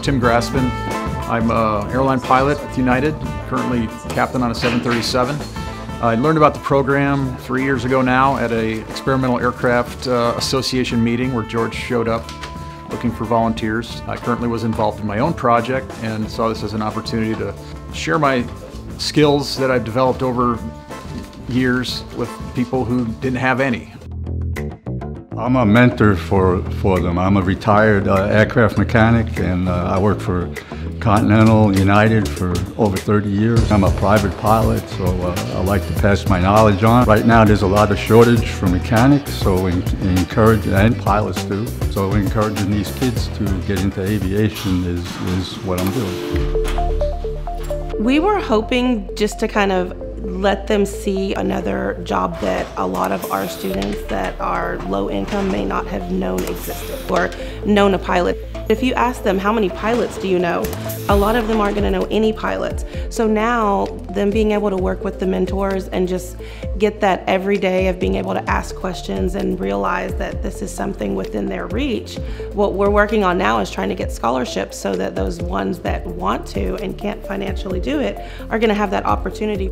Tim Graspin. I'm an airline pilot with United, currently captain on a 737. I learned about the program three years ago now at a Experimental Aircraft uh, Association meeting where George showed up looking for volunteers. I currently was involved in my own project and saw this as an opportunity to share my skills that I've developed over years with people who didn't have any. I'm a mentor for, for them. I'm a retired uh, aircraft mechanic and uh, I work for Continental United for over 30 years. I'm a private pilot, so uh, I like to pass my knowledge on. Right now there's a lot of shortage for mechanics, so we encourage, and pilots too, so encouraging these kids to get into aviation is, is what I'm doing. We were hoping just to kind of let them see another job that a lot of our students that are low income may not have known existed or known a pilot. If you ask them how many pilots do you know, a lot of them aren't going to know any pilots. So now, them being able to work with the mentors and just get that every day of being able to ask questions and realize that this is something within their reach. What we're working on now is trying to get scholarships so that those ones that want to and can't financially do it are going to have that opportunity.